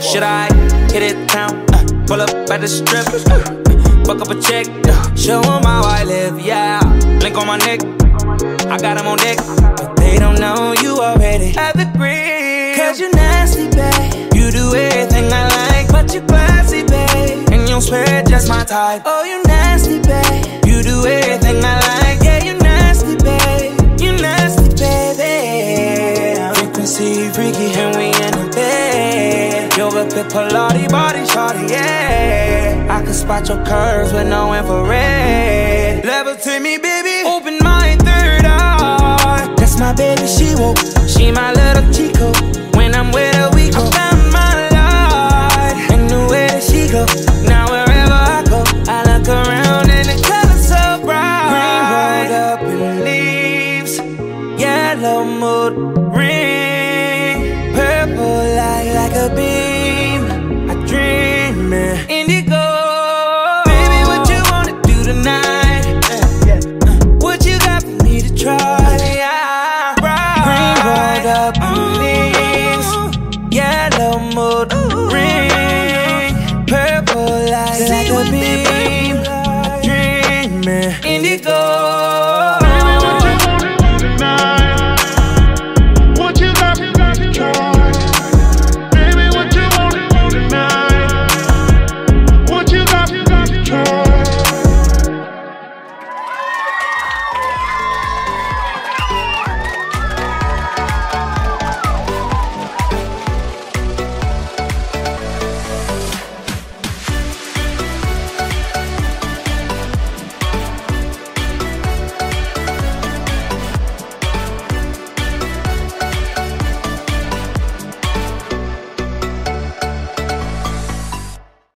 Should I hit it town? Uh, pull up at the strip. Uh, fuck up a check. Uh, show 'em how I live, yeah. Link on my neck. I got 'em on deck. But they don't know you already have the green. Cause you nasty, babe. You do everything I like, but you classy, swear just my type. Oh, you nasty, babe. You do everything I like, yeah, you nasty, babe. You nasty, baby. Frequency freaky, and we in the bed. Yoga pit, Pilates, body shorty, yeah. I can spot your curves with no infrared. Levitate me, baby. Open my third eye. That's my baby, she woke. She my little Chico. When I'm with her, we go. Yellow mood ring. Purple light like a beam. I dream it. Indigo. Baby, what you wanna do tonight? Uh, what you got for me to try? Yeah, right. Green rolled up in leaves. Yellow mood ring. Purple light like a beam. I dream it. Indigo.